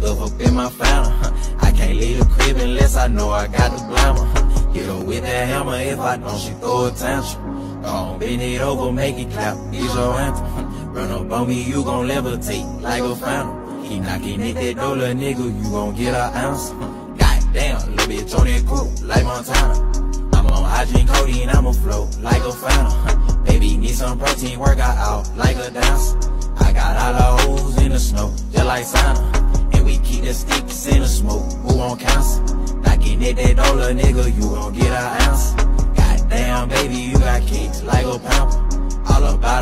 stuff up in my fountain. Huh. I can't leave the crib unless I know I got the glamour. Huh. Hit her with that hammer, if I don't, she throw a tantrum. Go on, bend it over, make it clap, is your anthem. Run up on me, you gon' levitate like a phantom. Keep knocking at that door, little nigga, you gon' get an. Huh. Goddamn, little bitch on that coupe, like Montana. I'm on drink codeine, I'ma float like a. Huh. Baby, need some protein, work out, out like a dancer. I got all the hoes in the snow, just like Santa. And we keep the sticks in the smoke, who want cancer? Knocking at that dollar, nigga, you gon' get an answer. Goddamn, baby, you got kicks like a pamper. All about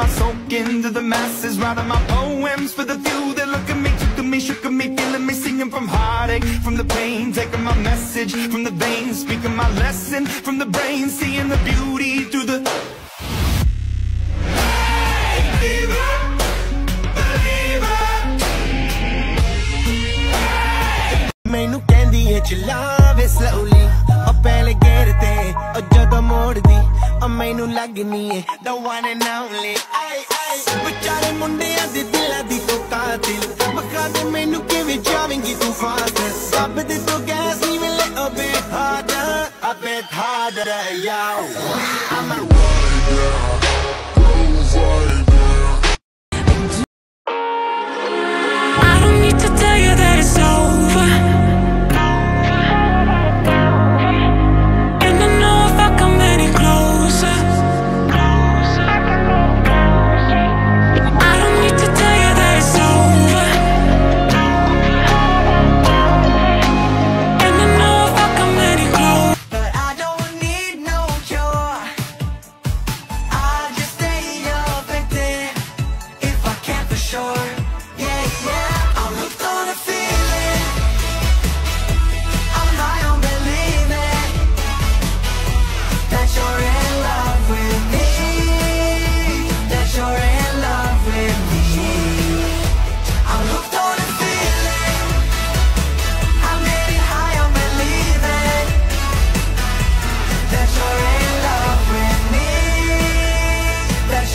my soak into the masses, writing my poems for the few that look at me, took at me, shook at me, feeling me, singing from heartache, from the pain, taking my message from the veins, speaking my lesson from the brain, seeing the beauty through ਮੈਨੂੰ ਲੱਗਨੀ ਏ the one and only ਆਏ ਆਏ ਵਿਚਾਰੇ ਮੁੰਡਿਆਂ ਦੇ ਦਿਲਾਂ ਦੀ ਤੂੰ ਕਾਤਿਲ ਬਖਾ ਦੇ ਮੈਨੂੰ ਕਿਵੇਂ ਜਾਵੇਂਗੀ ਤੂੰ ਫਾਸਟ ਸਭ ਦੇ ਤੋਂ ਗੈਸ ਨਹੀਂ ਮਿਲੇ a bit harder a bit harder yo I'm a I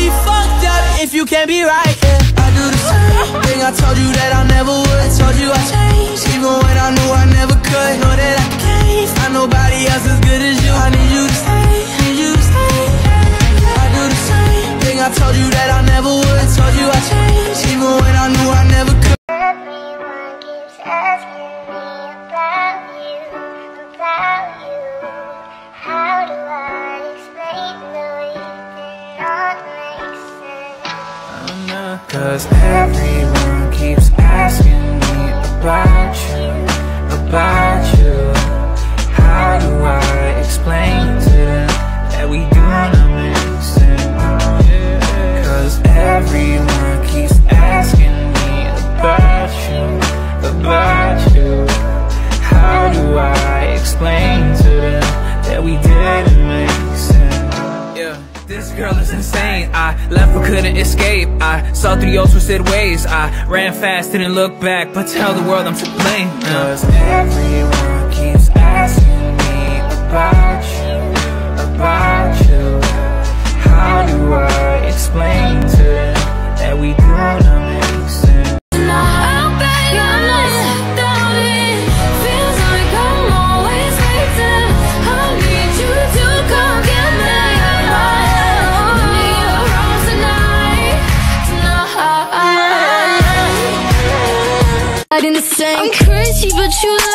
be fucked up if you can't be right, yeah. I do the same thing I told you that I never would. I told you I changed Cause everyone keeps asking me about you, about you. How do I explain I saw through the twisted ways. I ran fast, didn't look back But tell the world I'm to blame. Cause everyone keeps asking me about you About you. How do I explain to them That we do not but you